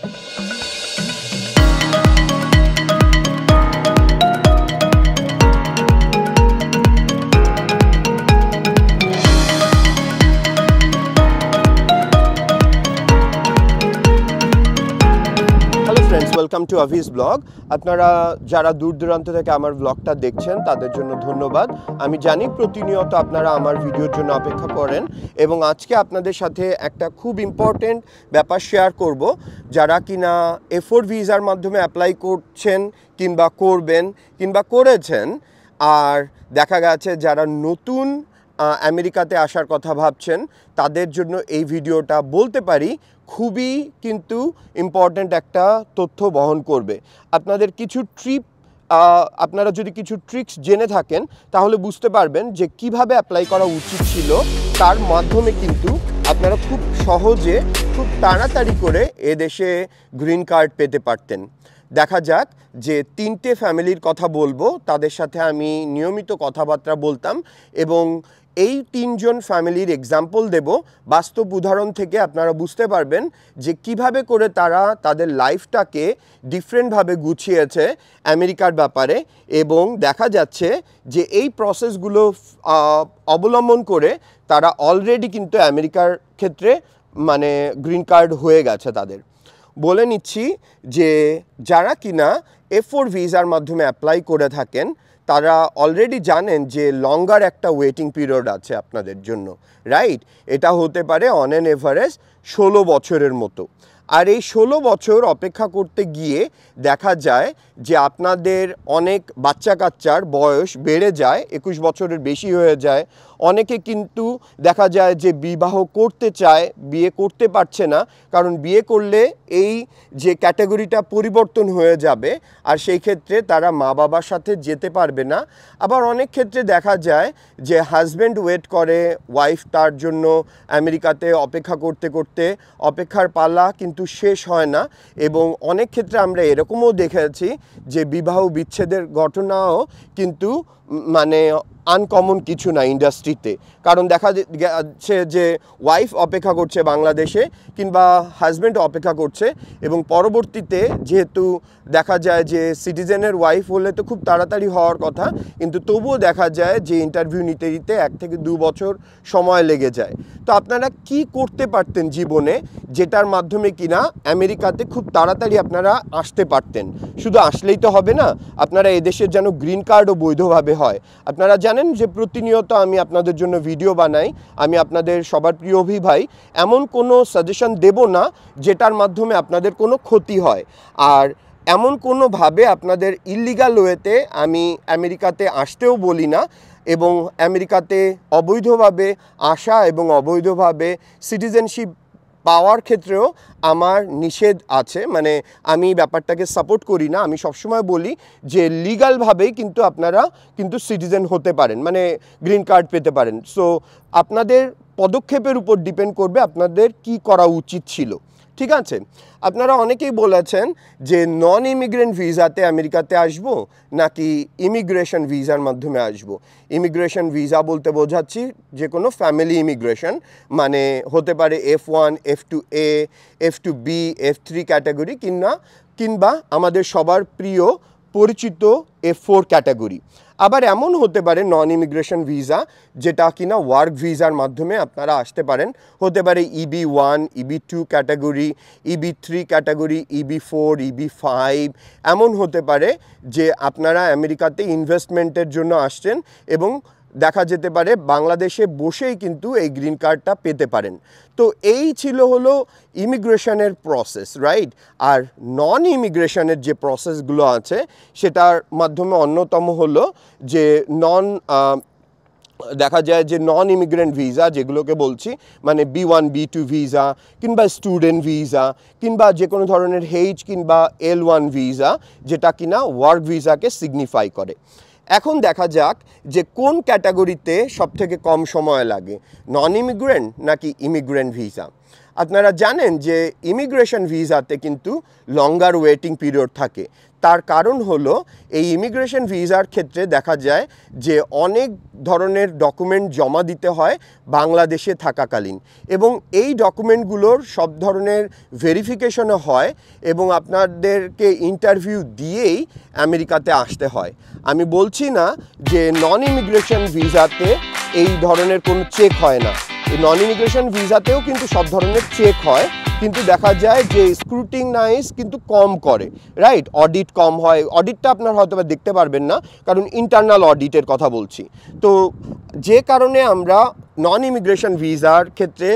thank you welcome to Abhi's blog আপনারা যারা দূর দূরান্ত থেকে আমার ব্লগটা দেখছেন, তাদের জন্য ধন্যবাদ। আমি জানি প্রতিনিয়ত আপনারা আমার ভিডিওর জন্য অপেক্ষা করেন এবং আজকে আপনাদের সাথে একটা খুব ইম্পর্টেন্ট ব্যাপার শেয়ার করব। যারা কিনা এফোর ভিসার মাধ্যমে অ্যাপ্লাই করছেন কিংবা করবেন কিংবা করেছেন, আর দেখা গেছে যারা নতুন আমেরিকাতে আসার কথা ভাবছেন, তাদের জন্য এই ভিডিওটা বলতে পারি খুবই কিন্তু ইম্পর্ট্যান্ট একটা তথ্য বহন করবে। আপনাদের কিছু ট্রিপ আপনারা যদি কিছু ট্রিক্স জেনে থাকেন, তাহলে বুঝতে পারবেন যে কীভাবে অ্যাপ্লাই করা উচিত ছিল, তার মাধ্যমে কিন্তু আপনারা খুব সহজে, খুব তাড়াতাড়ি করে এদেশে গ্রিন কার্ড পেতে পারতেন। দেখা যাক যে তিনটে ফ্যামিলির কথা বলব, তাদের সাথে আমি নিয়মিত কথাবার্তা বলতাম এবং এই তিনজন ফ্যামিলির এক্সাম্পল দেব। বাস্তব উদাহরণ থেকে আপনারা বুঝতে পারবেন যে কীভাবে করে তারা তাদের লাইফটাকে ডিফারেন্টভাবে গুছিয়েছে আমেরিকার ব্যাপারে এবং দেখা যাচ্ছে যে এই প্রসেসগুলো অবলম্বন করে তারা অলরেডি কিন্তু আমেরিকার ক্ষেত্রে মানে গ্রিন কার্ড হয়ে গেছে তাদের। বলে নিচ্ছি যে যারা কিনা এফ ফোর ভিসার মাধ্যমে অ্যাপ্লাই করে থাকেন তারা অলরেডি জানেন যে লঙ্গার একটা ওয়েটিং পিরিয়ড আছে আপনাদের জন্য রাইট এটা হতে পারে অন অ্যান এভারেজ ষোলো বছরের মতো। আর এই ষোলো বছর অপেক্ষা করতে গিয়ে দেখা যায় যে আপনাদের অনেক বাচ্চা কাচ্চার বয়স বেড়ে যায়, একুশ বছরের বেশি হয়ে যায় অনেকে কিন্তু দেখা যায় যে বিবাহ করতে চায়, বিয়ে করতে পারছে না, কারণ বিয়ে করলে এই যে ক্যাটাগরিটা পরিবর্তন হয়ে যাবে, আর সেই ক্ষেত্রে তারা মা বাবার সাথে যেতে পারবে না। আবার অনেক ক্ষেত্রে দেখা যায় যে হাজব্যান্ড ওয়েট করে ওয়াইফ তার জন্য আমেরিকাতে অপেক্ষা করতে করতে অপেক্ষার পালা কিন্তু শেষ হয় না। এবং অনেক ক্ষেত্রে আমরা এরকমও দেখেছি যে বিবাহ বিচ্ছেদের ঘটনাও কিন্তু মানে আনকমন কিছু না ইন্ডাস্ট্রিতে কারণ দেখা যাচ্ছে যে ওয়াইফ অপেক্ষা করছে বাংলাদেশে কিংবা হাজব্যান্ড অপেক্ষা করছে এবং পরবর্তীতে যেহেতু দেখা যায় যে সিটিজেনের ওয়াইফ হলে তো খুব তাড়াতাড়ি হওয়ার কথা, কিন্তু তবুও দেখা যায় যে ইন্টারভিউ নিতে নিতে এক থেকে দু বছর সময় লেগে যায়। তো আপনারা কি করতে পারতেন জীবনে যেটার মাধ্যমে কিনা আমেরিকাতে খুব তাড়াতাড়ি আপনারা আসতে পারতেন? শুধু আসলেই তো হবে না, আপনারা এদেশের যেন গ্রিন কার্ডও বৈধভাবে হয়। আপনারা জানেন যে প্রতিনিয়ত আমি আপনাদের জন্য ভিডিও বানাই। আমি আপনাদের সবার প্রিয় অভি ভাই এমন কোনো সাজেশন দেব না যেটার মাধ্যমে আপনাদের কোনো ক্ষতি হয়। আর এমন কোনোভাবে আপনাদের ইল্লিগাল ওয়েতে আমি আমেরিকাতে আসতেও বলি না এবং আমেরিকাতে অবৈধভাবে আসা এবং অবৈধভাবে সিটিজেনশিপ পাওয়ার ক্ষেত্রেও আমার নিষেধ আছে। মানে আমি ব্যাপারটাকে সাপোর্ট করি না। আমি সবসময় বলি যে লিগালভাবেই কিন্তু আপনারা কিন্তু সিটিজেন হতে পারেন। মানে গ্রিন কার্ড পেতে পারেন। সো আপনাদের পদক্ষেপের উপর ডিপেন্ড করবে আপনাদের কি করা উচিত ছিল। ঠিক আছে? আপনারা অনেকেই বলেছেন যে নন ইমিগ্রেন্ট ভিসাতে আমেরিকাতে আসব নাকি ইমিগ্রেশন ভিসার মাধ্যমে আসব। ইমিগ্রেশন ভিসা বলতে বোঝাচ্ছি যে কোনো ফ্যামিলি ইমিগ্রেশন মানে হতে পারে F one F two A F two B F three category কিংবা কিংবা আমাদের সবার প্রিয় পরিচিত এফ ফোর ক্যাটাগরি আবার এমন হতে পারে নন ইমিগ্রেশন ভিসা যেটা কিনা ওয়ার্ক ভিসার মাধ্যমে আপনারা আসতে পারেন। হতে পারে EB one EB two category EB three category EB four EB five এমন হতে পারে যে আপনারা আমেরিকাতে ইনভেস্টমেন্টের জন্য আসছেন এবং দেখা যেতে পারে, বাংলাদেশে বসেই কিন্তু এই গ্রিন কার্ডটা পেতে পারেন। তো এই ছিল হলো ইমিগ্রেশনের প্রসেস রাইট আর নন ইমিগ্রেশনের যে প্রসেসগুলো আছে, সেটার মাধ্যমে অন্যতম হলো যে নন দেখা যায় যে নন ইমিগ্রেন্ট ভিসা যেগুলোকে বলছি মানে B one, B two visa, কিংবা স্টুডেন্ট ভিসা, কিংবা যে কোনো ধরনের হেইচ কিংবা এল ওয়ান ভিসা, যেটা কিনা ওয়ার্ক ভিসাকে সিগনিফাই করে। এখন দেখা যাক যে কোন ক্যাটাগরিতে সবথেকে কম সময় লাগে নন ইমিগ্রেন্ট নাকি ইমিগ্রেন্ট ভিসা আপনারা জানেন যে ইমিগ্রেশন ভিসাতে কিন্তু লঙ্গার ওয়েটিং পিরিয়ড থাকে। তার কারণ হলো এই ইমিগ্রেশন ভিসার ক্ষেত্রে দেখা যায় যে অনেক ধরনের ডকুমেন্ট জমা দিতে হয় বাংলাদেশে থাকাকালীন এবং এই ডকুমেন্টগুলোর সব ধরনের ভেরিফিকেশনও হয় এবং আপনাদেরকে ইন্টারভিউ দিয়েই আমেরিকাতে আসতে হয়। আমি বলছি না যে নন ইমিগ্রেশন ভিসাতে এই ধরনের কোনো চেক হয় না। এই নন ইমিগ্রেশন ভিসাতেও কিন্তু সব ধরনের চেক হয়। কিন্তু দেখা যায় যে স্ক্রুটিনাইজ কিন্তু কম করে রাইট অডিট কম হয়। অডিটটা আপনার হয়তো বা দেখতে পারবেন না, কারণ ইন্টারনাল অডিটের কথা বলছি। তো যে কারণে আমরা নন ইমিগ্রেশন ভিসার ক্ষেত্রে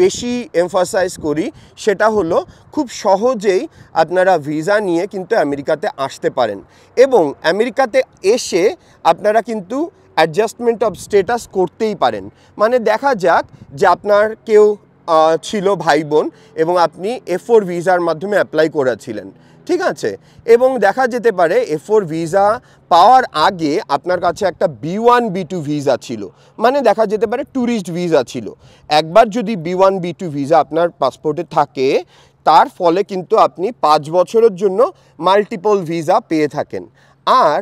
বেশি এমফাসাইজ করি, সেটা হলো খুব সহজেই আপনারা ভিসা নিয়ে কিন্তু আমেরিকাতে আসতে পারেন। এবং আমেরিকাতে এসে আপনারা কিন্তু অ্যাডজাস্টমেন্ট অফ স্টেটাস করতেই পারেন। মানে দেখা যাক যে আপনার কেউ ছিল ভাই বোন এবং আপনি এ ফোর ভিসার মাধ্যমে অ্যাপ্লাই করেছিলেন। ঠিক আছে? এবং দেখা যেতে পারে এ ফোর ভিসা পাওয়ার আগে আপনার কাছে একটা B one, B two visa ছিল। মানে দেখা যেতে পারে ট্যুরিস্ট ভিসা ছিল। একবার যদি B one, B two visa আপনার পাসপোর্টে থাকে, তার ফলে কিন্তু আপনি পাঁচ বছরের জন্য মাল্টিপল ভিসা পেয়ে থাকেন। আর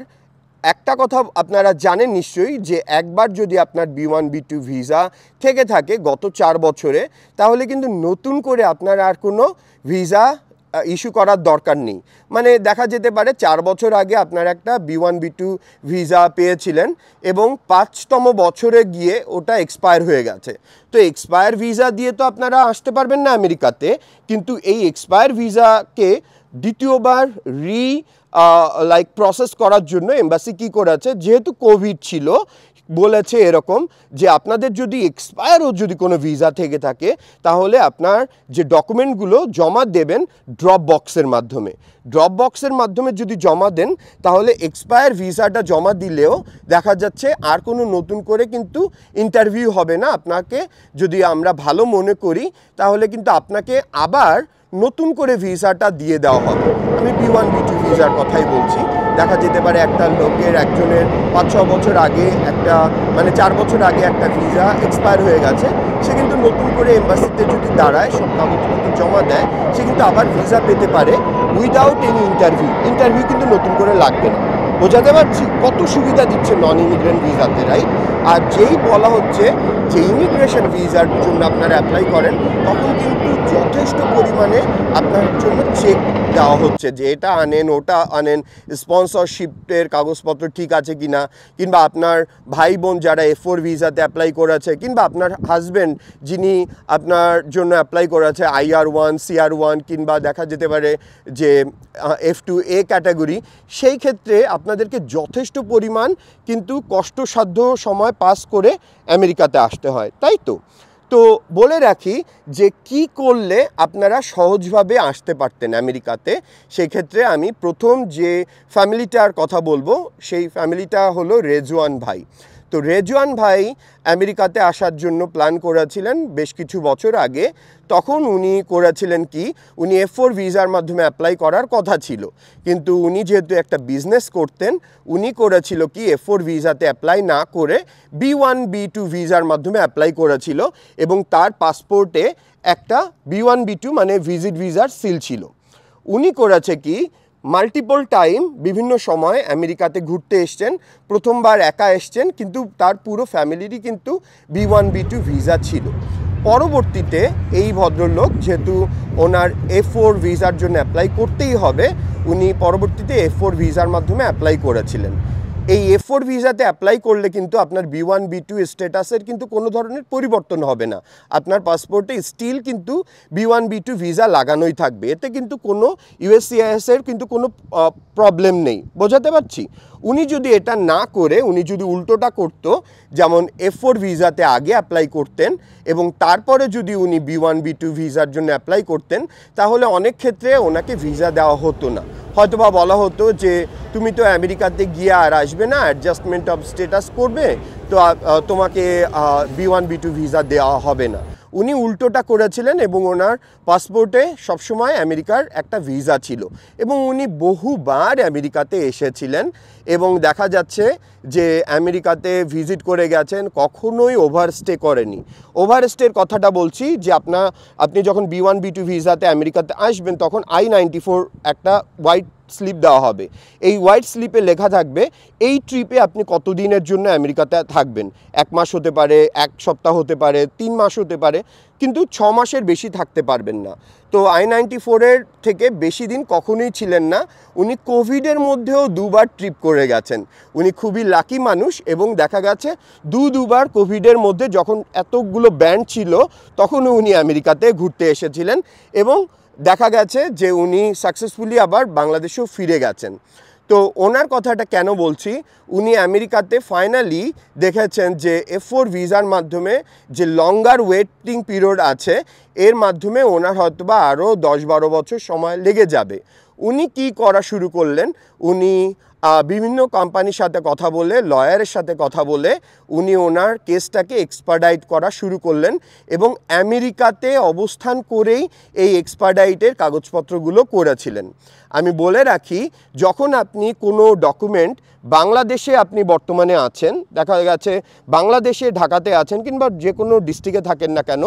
একটা কথা আপনারা জানেন নিশ্চয়ই যে একবার যদি আপনার B one B two visa থেকে থাকে গত চার বছরে, তাহলে কিন্তু নতুন করে আপনার আর কোনো ভিসা ইস্যু করার দরকার নেই। মানে দেখা যেতে পারে চার বছর আগে আপনার একটা B one B two visa পেয়েছিলেন এবং পাঁচতম বছরে গিয়ে ওটা এক্সপায়ার হয়ে গেছে। তো এক্সপায়ার ভিসা দিয়ে তো আপনারা আসতে পারবেন না আমেরিকাতে, কিন্তু এই এক্সপায়ার ভিসাকে দ্বিতীয়বার রি লাইক প্রসেস করার জন্য এম্বাসি কী করেছে? যেহেতু কোভিড ছিল, বলেছে এরকম যে আপনাদের যদি এক্সপায়ারও যদি কোনো ভিসা থেকে থাকে, তাহলে আপনার যে ডকুমেন্টগুলো জমা দেবেন ড্রপ বক্সের মাধ্যমে। ড্রপ বক্সের মাধ্যমে যদি জমা দেন, তাহলে এক্সপায়ার ভিসাটা জমা দিলেও দেখা যাচ্ছে আর কোনো নতুন করে কিন্তু ইন্টারভিউ হবে না। আপনাকে যদি আমরা ভালো মনে করি, তাহলে কিন্তু আপনাকে আবার নতুন করে ভিসাটা দিয়ে দেওয়া হবে। আমি বি ওয়ান বি টু ভিসার কথাই বলছি। দেখা যেতে পারে একটা লোকের একজনের পাঁচ, ছ বছর আগে একটা মানে চার বছর আগে একটা ভিসা এক্সপায়ার হয়ে গেছে। সে কিন্তু নতুন করে এম্বাসিতে যদি দাঁড়ায়, সব কাগজপত্র জমা দেয়, সে কিন্তু আবার ভিসা পেতে পারে উইদাউট এনি ইন্টারভিউ ইন্টারভিউ কিন্তু নতুন করে লাগবে না। বোঝাতে পারছি? কত সুবিধা দিচ্ছে নন ইমিগ্রেন্ট ভিসাতে রাইট আর যেই বলা হচ্ছে যে ইমিগ্রেশন ভিসার জন্য আপনারা অ্যাপ্লাই করেন, তখন কিন্তু যথেষ্ট পরিমাণে আপনার জন্য চেক দেওয়া হচ্ছে যে এটা আনেন, ওটা আনেন স্পন্সরশিপের কাগজপত্র ঠিক আছে কি না কিংবা আপনার ভাই বোন যারা এ ফোর ভিসাতে অ্যাপ্লাই করেছে, কিংবা আপনার হাজব্যান্ড যিনি আপনার জন্য অ্যাপ্লাই করেছে আইআর ওয়ান সিআর ওয়ান কিংবা দেখা যেতে পারে যে এফ টু এ ক্যাটাগরি সেই ক্ষেত্রে আপনাদেরকে যথেষ্ট পরিমাণ কিন্তু কষ্টসাধ্য সময় পাস করে আমেরিকাতে আসতে হয়, তাই তো? তো বলে রাখি যে কি করলে আপনারা সহজভাবে আসতে পারতেন আমেরিকাতে, সেক্ষেত্রে আমি প্রথম যে ফ্যামিলিটার কথা বলব, সেই ফ্যামিলিটা হলো রেজওয়ান ভাই। তো রেজওয়ান ভাই আমেরিকাতে আসার জন্য প্ল্যান করেছিলেন বেশ কিছু বছর আগে। তখন উনি করেছিলেন কি, উনি এফ ফোর ভিসার মাধ্যমে অ্যাপ্লাই করার কথা ছিল। কিন্তু উনি যেহেতু একটা বিজনেস করতেন, উনি করেছিল কি এফ ফোর ভিসাতে অ্যাপ্লাই না করে বি ওয়ান বি টু ভিসার মাধ্যমে অ্যাপ্লাই করেছিল এবং তার পাসপোর্টে একটা বি ওয়ান বি টু মানে ভিজিট ভিসার সিল ছিল। উনি করেছে কি মাল্টিপল টাইম বিভিন্ন সময় আমেরিকাতে ঘুরতে এসছেন, প্রথমবার একা এসছেন, কিন্তু তার পুরো ফ্যামিলিরই কিন্তু B one B two visa ছিল। পরবর্তীতে এই ভদ্রলোক যেহেতু ওনার এ ফোর ভিসার জন্য অ্যাপ্লাই করতেই হবে, উনি পরবর্তীতে এ ফোর ভিসার মাধ্যমে অ্যাপ্লাই করেছিলেন। এই এ ফোর ভিসাতে অ্যাপ্লাই করলে কিন্তু আপনার বি ওয়ান বি টু স্ট্যাটাসের কিন্তু কোনো ধরনের পরিবর্তন হবে না। আপনার পাসপোর্টে স্টিল কিন্তু B one B two visa লাগানোই থাকবে। এতে কিন্তু কোনো ইউএসসিআইএসের কিন্তু কোনো প্রবলেম নেই। বোঝাতে পারছি? উনি যদি এটা না করে, উনি যদি উল্টোটা করত, যেমন এফ ফোর ভিসাতে আগে অ্যাপ্লাই করতেন এবং তারপরে যদি উনি বি ওয়ান বি টু ভিসার জন্য অ্যাপ্লাই করতেন, তাহলে অনেক ক্ষেত্রে ওনাকে ভিসা দেওয়া হতো না। হয়তো বা বলা হতো যে, তুমি তো আমেরিকাতে গিয়ে আর আসবে না অ্যাডজাস্টমেন্ট অফ স্টেটাস করবে, তো তোমাকে B one B two visa দেওয়া হবে না। উনি উল্টোটা করেছিলেন এবং ওনার পাসপোর্টে সবসময় আমেরিকার একটা ভিসা ছিল এবং উনি বহুবার আমেরিকাতে এসেছিলেন এবং দেখা যাচ্ছে যে আমেরিকাতে ভিজিট করে গেছেন, কখনোই ওভারস্টে করেনি। ওভারস্টের কথাটা বলছি যে আপনার আপনি যখন বি ওয়ান, বি টু ভিসাতে আমেরিকাতে আসবেন, তখন আই নাইনটি ফোর একটা হোয়াইট স্লিপ দেওয়া হবে। এই হোয়াইট স্লিপে লেখা থাকবে, এই ট্রিপে আপনি কতদিনের জন্য আমেরিকাতে থাকবেন? এক মাস হতে পারে, এক সপ্তাহ হতে পারে, তিন মাস হতে পারে। কিন্তু ছ মাসের বেশি থাকতে পারবেন না। তো আই নাইনটি ফোরের থেকে বেশি দিন কখনোই ছিলেন না। উনি কোভিডের মধ্যেও দুবার ট্রিপ করে গেছেন। উনি খুবই লাকি মানুষ এবং দেখা গেছে দু দুবার কোভিডের মধ্যে যখন এতগুলো ব্যান্ড ছিল, তখনও উনি আমেরিকাতে ঘুরতে এসেছিলেন এবং দেখা গেছে যে উনি সাকসেসফুলি আবার বাংলাদেশেও ফিরে গেছেন। তো ওনার কথাটা কেন বলছি? উনি আমেরিকাতে ফাইনালি দেখেছেন যে এফ ফোর ভিসার মাধ্যমে যে লঙ্গার ওয়েটিং পিরিয়ড আছে, এর মাধ্যমে ওনার হয়তো বা আরও দশ বারো বছর সময় লেগে যাবে। উনি কি করা শুরু করলেন? উনি বিভিন্ন কোম্পানির সাথে কথা বলে লয়ারের সাথে কথা বলে উনি ওনার কেসটাকে এক্সপার্ডাইট করা শুরু করলেন এবং আমেরিকাতে অবস্থান করেই এই এক্সপার্ডাইটের কাগজপত্রগুলো করেছিলেন। আমি বলে রাখি, যখন আপনি কোনো ডকুমেন্ট বাংলাদেশে আপনি বর্তমানে আছেন, দেখা গেছে বাংলাদেশে, ঢাকাতে আছেন কিংবা যে কোনো ডিস্ট্রিক্টে থাকেন না কেন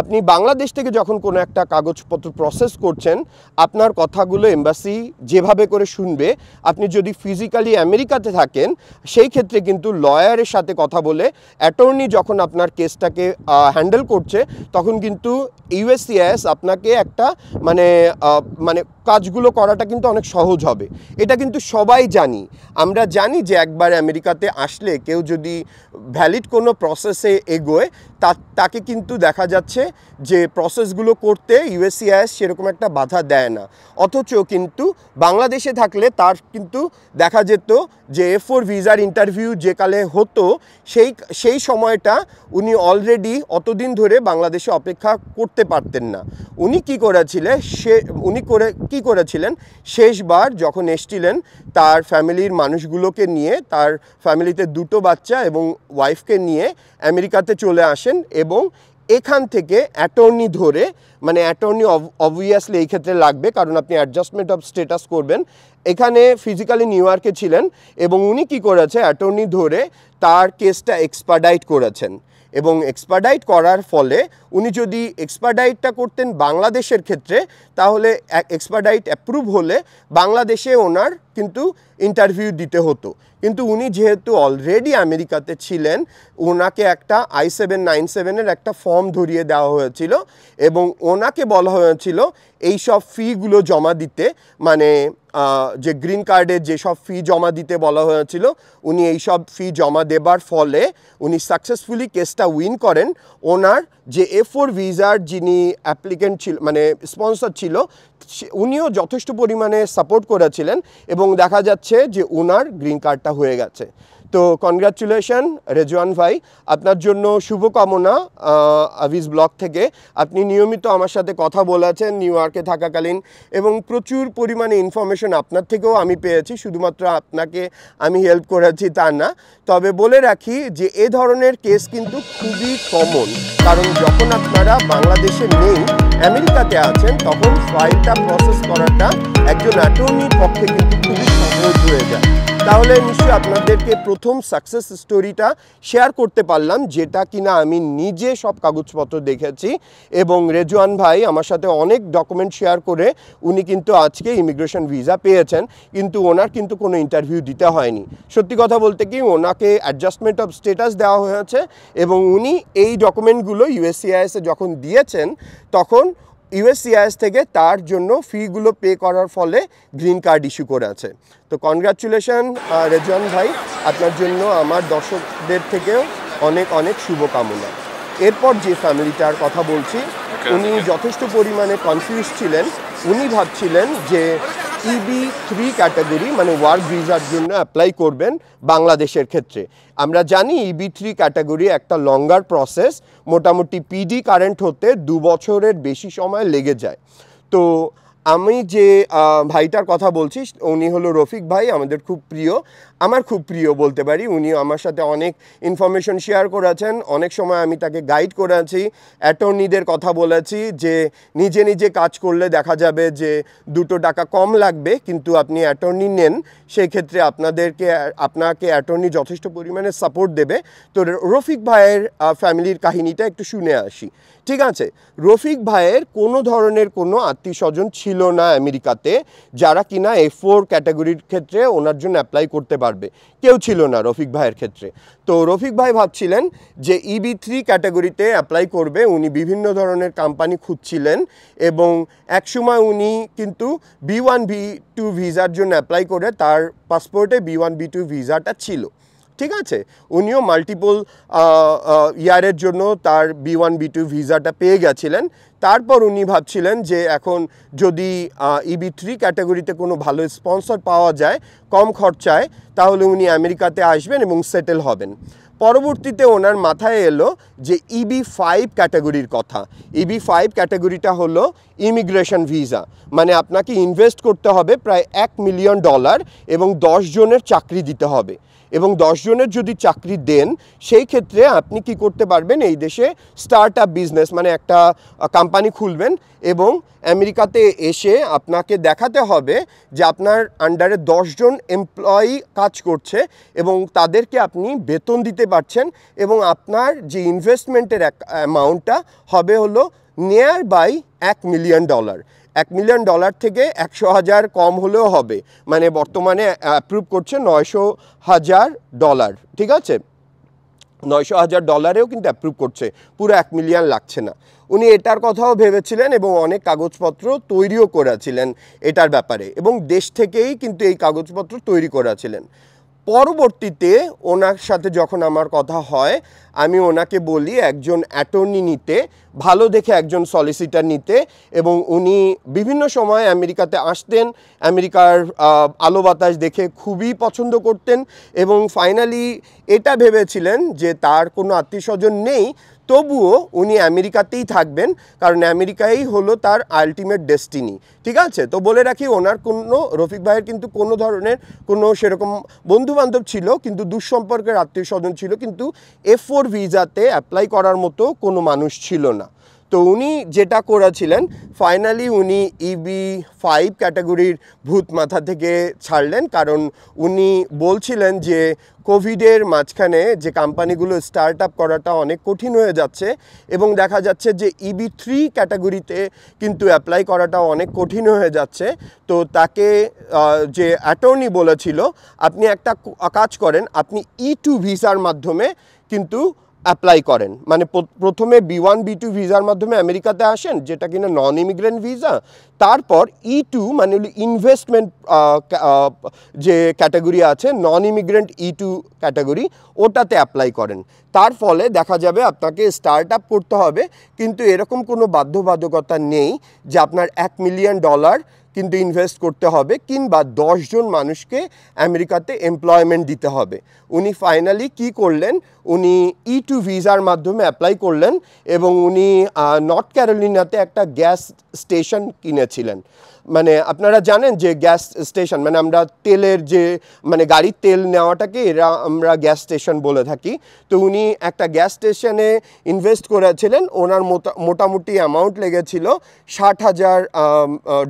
আপনি বাংলাদেশ থেকে যখন কোনো একটা কাগজপত্র প্রসেস করছেন, আপনার কথাগুলো এম্বাসি যেভাবে করে শুনবে, আপনি যদি ফিজিক্যালি আমেরিকাতে থাকেন, সেই ক্ষেত্রে কিন্তু লয়ারের সাথে কথা বলে অ্যাটর্নি যখন আপনার কেসটাকে হ্যান্ডেল করছে, তখন কিন্তু ইউএসসিএস আপনাকে একটা মানে মানে কাজগুলো করাটা কিন্তু অনেক সহজ হবে। এটা কিন্তু সবাই জানি। আমরা জানি যে একবার আমেরিকাতে আসলে কেউ যদি ভ্যালিড কোনো প্রসেসে এগোয়, তা, তাকে কিন্তু দেখা যাচ্ছে যে প্রসেসগুলো করতে ইউএসসিআইএস সেরকম একটা বাধা দেয় না। অথচ কিন্তু বাংলাদেশে থাকলে তার কিন্তু দেখা যেত যে এ ফোর ভিসার ইন্টারভিউ যে কালে হতো, সেই সেই সময়টা উনি অলরেডি অতদিন ধরে বাংলাদেশে অপেক্ষা করতে পারতেন না। উনি কি করেছিলেন, সে, উনি করে, কি করেছিলেন? শেষবার যখন এসছিলেন, তার ফ্যামিলির মানুষগুলোকে নিয়ে, তার ফ্যামিলিতে দুটো বাচ্চা এবং ওয়াইফকে নিয়ে আমেরিকাতে চলে আসেন এবং এখান থেকে অ্যাটর্নি ধরে মানে অ্যাটর্নি অবভিয়াসলি এই ক্ষেত্রে লাগবে, কারণ আপনি অ্যাডজাস্টমেন্ট অফ স্টেটাস করবেন। এখানে ফিজিক্যালি নিউ ইয়র্কে ছিলেন এবং উনি কি করেছে, অ্যাটর্নি ধরে তার কেসটা এক্সপার্ডাইট করেছেন। এবং এক্সপার্ডাইট করার ফলে উনি যদি এক্সপার্ডাইটটা করতেন বাংলাদেশের ক্ষেত্রে, তাহলে এক্সপার্ডাইট অ্যাপ্রুভ হলে বাংলাদেশে ওনার কিন্তু ইন্টারভিউ দিতে হতো। কিন্তু উনি যেহেতু অলরেডি আমেরিকাতে ছিলেন, ওনাকে একটা আই সেভেন নাইন সেভেনের একটা ফর্ম ধরিয়ে দেওয়া হয়েছিল এবং ওনাকে বলা হয়েছিল এই সব ফিগুলো জমা দিতে মানে যে গ্রিন কার্ডের যেসব ফি জমা দিতে বলা হয়েছিল, উনি এই সব ফি জমা দেবার ফলে উনি সাকসেসফুলি কেসটা উইন করেন। ওনার যে এ ফোর ভিসার যিনি অ্যাপ্লিকেন্ট ছিল মানে স্পন্সর ছিল উনিও যথেষ্ট পরিমাণে সাপোর্ট করেছিলেন এবং দেখা যাচ্ছে যে ওনার গ্রিন কার্ডটা হয়ে গেছে। তো কনগ্রাচুলেশন, রেজওয়ান ভাই, আপনার জন্য শুভকামনা আভিজ ব্লগ থেকে। আপনি নিয়মিত আমার সাথে কথা বলেছেন নিউ ইয়র্কে থাকাকালীন এবং প্রচুর পরিমাণে ইনফরমেশন আপনার থেকেও আমি পেয়েছি, শুধুমাত্র আপনাকে আমি হেল্প করেছি তা না। তবে বলে রাখি যে এ ধরনের কেস কিন্তু খুবই কমন কারণ যখন আপনারা বাংলাদেশে নেই, আমেরিকাতে আছেন, তখন ফাইলটা প্রসেস করাটা একজন অ্যাটর্নির পক্ষে কিন্তু খুবই সহজ হয়ে যায়। তাহলে নিশ্চয়ই আপনাদেরকে প্রথম সাকসেস স্টোরিটা শেয়ার করতে পারলাম, যেটা কিনা আমি নিজে সব কাগজপত্র দেখেছি এবং রেজওয়ান ভাই আমার সাথে অনেক ডকুমেন্ট শেয়ার করে উনি কিন্তু আজকে ইমিগ্রেশন ভিসা পেয়েছেন, কিন্তু ওনার কিন্তু কোনো ইন্টারভিউ দিতে হয়নি। সত্যি কথা বলতে কি, ওনাকে অ্যাডজাস্টমেন্ট অফ স্টেটাস দেওয়া হয়েছে এবং উনি এই ডকুমেন্টগুলো ইউএসসিআইএসে যখন দিয়েছেন, তখন ইউএসসিআইএস থেকে তার জন্য ফিগুলো পে করার ফলে গ্রিন কার্ড ইস্যু করে আছে। তো কনগ্রাচুলেশন রেজন ভাই আপনার জন্য আমার দর্শকদের থেকেও অনেক অনেক শুভকামনা। এরপর যে ফ্যামিলিটার কথা বলছি উনি যথেষ্ট পরিমাণে কনফিউজ ছিলেন। উনি ভাবছিলেন যে ইবি থ্রি ক্যাটাগরি মানে ওয়ার্ক ভিসার জন্য অ্যাপ্লাই করবেন বাংলাদেশের ক্ষেত্রে। আমরা জানি ইবি থ্রি ক্যাটাগরি একটা লঙ্গার প্রসেস মোটামুটি পিডি কারেন্ট হতে দু বছরের বেশি সময় লেগে যায়। তো আমি যে ভাইটার কথা বলছি উনি হলো রফিক ভাই, আমাদের খুব প্রিয়। আমার খুব প্রিয় বলতে পারি। উনি আমার সাথে অনেক ইনফরমেশন শেয়ার করেছেন। অনেক সময় আমি তাকে গাইড করেছি অ্যাটর্নিদের কথা বলেছি যে নিজে নিজে কাজ করলে দেখা যাবে যে দুটো টাকা কম লাগবে, কিন্তু আপনি অ্যাটর্নি নেন। সেই ক্ষেত্রে আপনাদেরকে, আপনাকে অ্যাটর্নি যথেষ্ট পরিমাণে সাপোর্ট দেবে। তো রফিক ভাইয়ের ফ্যামিলির কাহিনীটা একটু শুনে আসি। ঠিক আছে? রফিক ভাইয়ের কোনো ধরনের কোনো আত্মীয় স্বজন ছিল না আমেরিকাতে, যারা কিনা এ ফোর ক্যাটাগরির ক্ষেত্রে ওনার জন্য অ্যাপ্লাই করতে পারবে কেউ ছিল না রফিক ভাইয়ের ক্ষেত্রে। তো রফিক ভাই ভাবছিলেন যে ইবি থ্রি ক্যাটাগরিতে অ্যাপ্লাই করবে, উনি বিভিন্ন ধরনের কোম্পানি খুঁজছিলেন এবং একসময় উনি কিন্তু বি ওয়ান বি টু ভিসার জন্য অ্যাপ্লাই করে তার পাসপোর্টে বি ওয়ান বি টু ভিসাটা ছিল। ঠিক আছে? উনিও মাল্টিপল ইয়ারের জন্য তার বি ওয়ান বি টু ভিসাটা পেয়ে গেছিলেন। তারপর উনি ভাবছিলেন যে এখন যদি ইবি থ্রি ক্যাটাগরিতে কোনো ভালো স্পন্সর পাওয়া যায়, কম খরচায়, তাহলে উনি আমেরিকাতে আসবেন এবং সেটেল হবেন। পরবর্তীতে ওনার মাথায় এলো যে ইবি ফাইভ ক্যাটাগরির কথা। ইবি ফাইভ ক্যাটাগরিটা হলো ইমিগ্রেশন ভিসা। মানে আপনাকে ইনভেস্ট করতে হবে প্রায় এক মিলিয়ন ডলার এবং দশ জনের চাকরি দিতে হবে। এবং দশ জনের যদি চাকরি দেন, সেই ক্ষেত্রে আপনি কি করতে পারবেন? এই দেশে স্টার্ট আপ বিজনেস মানে একটা কোম্পানি খুলবেন এবং আমেরিকাতে এসে আপনাকে দেখাতে হবে যে আপনার আন্ডারে দশজন এমপ্লয়ি কাজ করছে এবং তাদেরকে আপনি বেতন দিতে পারছেন এবং আপনার যে ইনভেস্টমেন্টের অ্যামাউন্টটা হবে হলো নিয়ার বাই এক মিলিয়ন ডলার এক মিলিয়ন ডলার থেকে একশো হাজার কম হলেও হবে। মানে বর্তমানে অ্যাপ্রুভ করছে নয়শো হাজার ডলার ঠিক আছে? নয়শো হাজার ডলারেও কিন্তু অ্যাপ্রুভ করছে, পুরো এক মিলিয়ন লাগছে না। উনি এটার কথাও ভেবেছিলেন এবং অনেক কাগজপত্র তৈরিও করেছিলেন এটার ব্যাপারে এবং দেশ থেকেই কিন্তু এই কাগজপত্র তৈরি করেছিলেন। পরবর্তীতে ওনার সাথে যখন আমার কথা হয়, আমি ওনাকে বলি একজন অ্যাটর্নি নিতে, ভালো দেখে একজন সলিসিটার নিতে এবং উনি বিভিন্ন সময় আমেরিকাতে আসতেন, আমেরিকার আলো বাতাস দেখে খুবই পছন্দ করতেন এবং ফাইনালি এটা ভেবেছিলেন যে তার কোনো আত্মীয় স্বজন নেই তবুও উনি আমেরিকাতেই থাকবেন, কারণ আমেরিকাই হলো তার আলটিমেট ডেস্টিনি ঠিক আছে? তো বলে রাখি, ওনার কোনো, রফিক ভাইয়ের কিন্তু কোনো ধরনের কোনো সেরকম বন্ধুবান্ধব ছিল, কিন্তু দুঃসম্পর্কের আত্মীয় স্বজন ছিল, কিন্তু এফ ফোর ভিসাতে অ্যাপ্লাই করার মতো কোনো মানুষ ছিল না। তো উনি যেটা করেছিলেন ফাইনালি উনি ইবি ফাইভ ক্যাটাগরির ভূত মাথা থেকে ছাড়লেন। কারণ উনি বলছিলেন যে কোভিডের মাঝখানে যে কোম্পানিগুলো স্টার্ট আপ করাটা অনেক কঠিন হয়ে যাচ্ছে এবং দেখা যাচ্ছে যে ইবি থ্রি ক্যাটাগরিতে কিন্তু অ্যাপ্লাই করাটা অনেক কঠিন হয়ে যাচ্ছে। তো তাকে যে অ্যাটর্নি বলেছিল, আপনি একটা কাজ করেন, আপনি ই টু ভিসার মাধ্যমে কিন্তু অ্যাপ্লাই করেন। মানে প্রথমে বি ওয়ান বি টু ভিসার মাধ্যমে আমেরিকাতে আসেন, যেটা কিনা নন ইমিগ্রেন্ট ভিসা তারপর ই টু মানে ইনভেস্টমেন্ট যে ক্যাটাগরি আছে non immigrant E two category ওটাতে অ্যাপ্লাই করেন। তার ফলে দেখা যাবে আপনাকে স্টার্ট আপ করতে হবে, কিন্তু এরকম কোনো বাধ্যবাধকতা নেই যে আপনার এক মিলিয়ন ডলার কিন্তু ইনভেস্ট করতে হবে কিংবা দশজন মানুষকে আমেরিকাতে এমপ্লয়মেন্ট দিতে হবে। উনি ফাইনালি কি করলেন? উনি ই টু ভিসার মাধ্যমে অ্যাপ্লাই করলেন এবং উনি নর্থ ক্যারোলিনাতে একটা গ্যাস স্টেশন কিনেছিলেন। মানে আপনারা জানেন যে গ্যাস স্টেশন মানে আমরা তেলের যে মানে গাড়ির তেল নেওয়াটাকে এরা, আমরা গ্যাস স্টেশন বলে থাকি। তো উনি একটা গ্যাস স্টেশনে ইনভেস্ট করেছিলেন, ওনার মোটা- মোটামুটি অ্যামাউন্ট লেগেছিল ষাট হাজার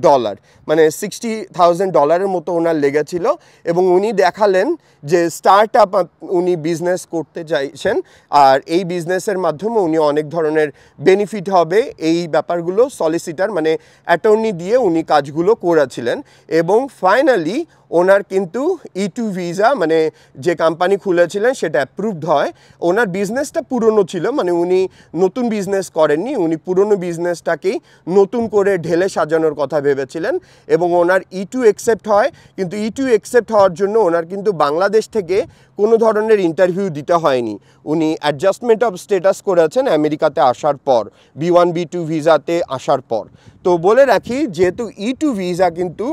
ডলার মানে সিক্সটি থাউজেন্ড ডলারের মতো ওনার লেগেছিল এবং উনি দেখালেন যে স্টার্ট আপ উনি বিজনেস করতে চাইছেন আর এই বিজনেসের মাধ্যমে উনি অনেক ধরনের বেনিফিট হবে। এই ব্যাপারগুলো সলিসিটার মানে অ্যাটর্নি দিয়ে উনি কাজগুলো করেছিলেন এবং ফাইনালি ওনার কিন্তু ই টু ভিসা মানে যে কোম্পানি খুলেছিলেন সেটা অ্যাপ্রুভড হয়। ওনার বিজনেসটা পুরনো ছিল মানে উনি নতুন বিজনেস করেননি, উনি পুরনো বিজনেসটাকেই নতুন করে ঢেলে সাজানোর কথা ভেবেছিলেন এবং ওনার ই টু একসেপ্ট হয়। কিন্তু ই টু একসেপ্ট হওয়ার জন্য ওনার কিন্তু বাংলাদেশ থেকে কোনো ধরনের ইন্টারভিউ দিতে হয়নি। উনি অ্যাডজাস্টমেন্ট অফ স্টেটাস করেছেন আমেরিকাতে আসার পর বি ওয়ান বি টু ভিসাতে আসার পর। তো বলে রাখি, যেহেতু ই টু ভিসা কিন্তু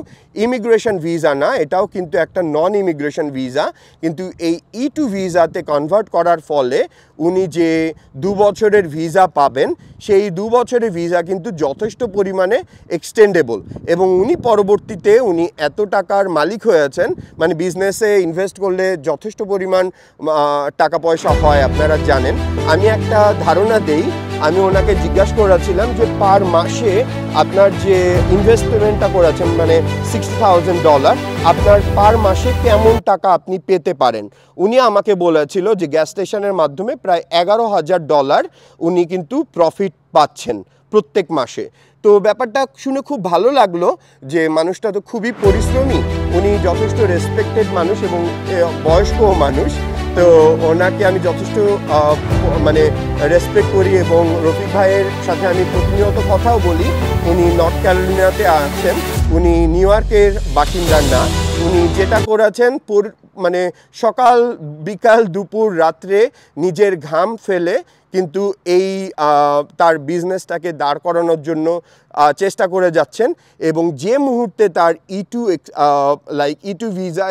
ইমিগ্রেশন ভিসা না এটাও কিন্তু একটা নন ইমিগ্রেশন ভিসা কিন্তু এই ই টু ভিসাতে কনভার্ট করার ফলে উনি যে দু বছরের ভিসা পাবেন, সেই দু বছরের ভিসা কিন্তু যথেষ্ট পরিমাণে এক্সটেন্ডেবল এবং উনি পরবর্তীতে উনি এত টাকার মালিক হয়েছেন মানে বিজনেসে ইনভেস্ট করলে যথেষ্ট পরিমাণ টাকা পয়সা হয়, আপনারা জানেন। আমি একটা ধারণা দেই আমি ওনাকে জিজ্ঞাসা করেছিলাম যে পার মাসে আপনার যে ইনভেস্টমেন্টটা করেছেন মানে সিক্স ডলার আপনার পার মাসে কেমন টাকা আপনি পেতে পারেন? উনি আমাকে বলেছিল যে গ্যাস স্টেশনের মাধ্যমে প্রায় এগারো হাজার ডলার উনি কিন্তু প্রফিট পাচ্ছেন প্রত্যেক মাসে। তো ব্যাপারটা শুনে খুব ভালো লাগল যে মানুষটা তো খুবই পরিশ্রমী। উনি যথেষ্ট রেসপেক্টেড মানুষ এবং বয়স্ক মানুষ। তো ওনাকে আমি যথেষ্ট মানে রেসপেক্ট করি এবং রফিক ভাইয়ের সাথে আমি প্রতিনিয়ত কথাও বলি। উনি নর্থ ক্যারোলিনাতে আছেন, উনি নিউ ইয়র্কের বাসিন্দার না। উনি যেটা করেছেন মানে সকাল, বিকাল, দুপুর, রাত্রে নিজের ঘাম ফেলে কিন্তু এই তার বিজনেসটাকে দাঁড় করানোর জন্য চেষ্টা করে যাচ্ছেন এবং যে মুহূর্তে তার E two like E two visa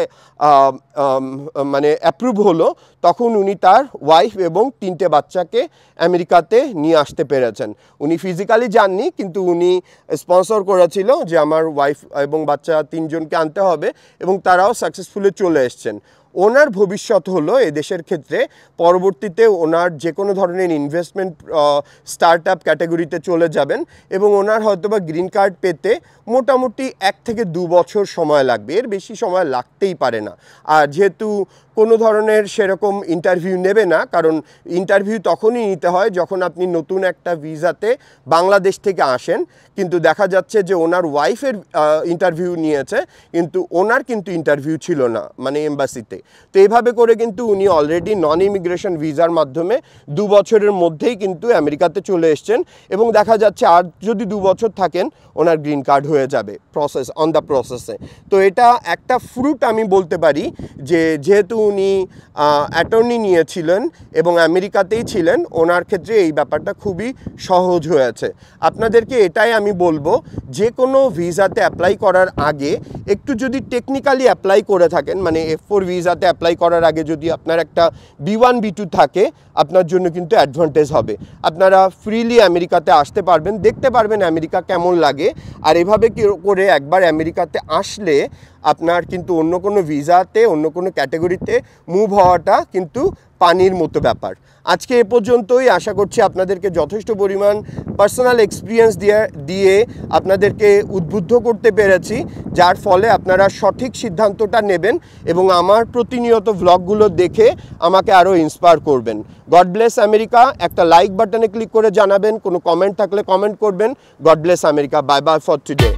মানে অ্যাপ্রুভ হলো, তখন উনি তার ওয়াইফ এবং তিনটে বাচ্চাকে আমেরিকাতে নিয়ে আসতে পেরেছেন। উনি ফিজিক্যালি যাননি, কিন্তু উনি স্পন্সর করেছিল যে আমার ওয়াইফ এবং বাচ্চা তিনজনকে আনতে হবে এবং তারাও সাকসেসফুলি চলে এসছেন। ওনার ভবিষ্যৎ হলো এদেশের ক্ষেত্রে পরবর্তীতে ওনার যে কোনো ধরনের ইনভেস্টমেন্ট স্টার্ট আপ ক্যাটাগরিতে চলে যাবেন এবং ওনার হয়তোবা গ্রিন কার্ড পেতে মোটামুটি এক থেকে দু বছর সময় লাগবে। এর বেশি সময় লাগতেই পারে না। আর যেহেতু কোনো ধরনের সেরকম ইন্টারভিউ নেবে না, কারণ ইন্টারভিউ তখনই নিতে হয় যখন আপনি নতুন একটা ভিসাতে বাংলাদেশ থেকে আসেন। কিন্তু দেখা যাচ্ছে যে ওনার ওয়াইফের ইন্টারভিউ নিয়েছে, কিন্তু ওনার কিন্তু ইন্টারভিউ ছিল না মানে এম্বাসিতে তো এইভাবে করে কিন্তু উনি অলরেডি নন ইমিগ্রেশন ভিসার মাধ্যমে দু বছরের মধ্যেই কিন্তু আমেরিকাতে চলে এসছেন এবং দেখা যাচ্ছে আর যদি দু বছর থাকেন, ওনার গ্রিন কার্ড হয়ে যাবে প্রসেস অন দ্য প্রসেসে তো এটা একটা ফ্রুট আমি বলতে পারি যে যেহেতু উনি অ্যাটর্নি নিয়েছিলেন এবং আমেরিকাতেই ছিলেন, ওনার ক্ষেত্রে এই ব্যাপারটা খুবই সহজ হয়েছে। আপনাদেরকে এটাই আমি বলব, যে কোনো ভিসাতে অ্যাপ্লাই করার আগে একটু যদি টেকনিক্যালি অ্যাপ্লাই করে থাকেন মানে এফ ফোর ভিসাতে অ্যাপ্লাই করার আগে যদি আপনার একটা বি ওয়ান বি টু থাকে, আপনার জন্য কিন্তু অ্যাডভান্টেজ হবে। আপনারা ফ্রিলি আমেরিকাতে আসতে পারবেন, দেখতে পারবেন আমেরিকা কেমন লাগে। আর এভাবে করে একবার আমেরিকাতে আসলে আপনার কিন্তু অন্য কোনো ভিসাতে, অন্য কোনো ক্যাটাগরিতে মুভ হওয়াটা কিন্তু পানির মতো ব্যাপার। আজকে এ পর্যন্তই, আশা করছি আপনাদেরকে যথেষ্ট পরিমাণ পার্সোনাল এক্সপিরিয়েন্স দিয়ে দিয়ে আপনাদেরকে উদ্বুদ্ধ করতে পেরেছি, যার ফলে আপনারা সঠিক সিদ্ধান্তটা নেবেন এবং আমার প্রতিনিয়ত ভ্লগগুলো দেখে আমাকে আরও ইন্সপায়ার করবেন। গড ব্লেস আমেরিকা একটা লাইক বাটনে ক্লিক করে জানাবেন, কোনো কমেন্ট থাকলে কমেন্ট করবেন। God bless America bye bye for today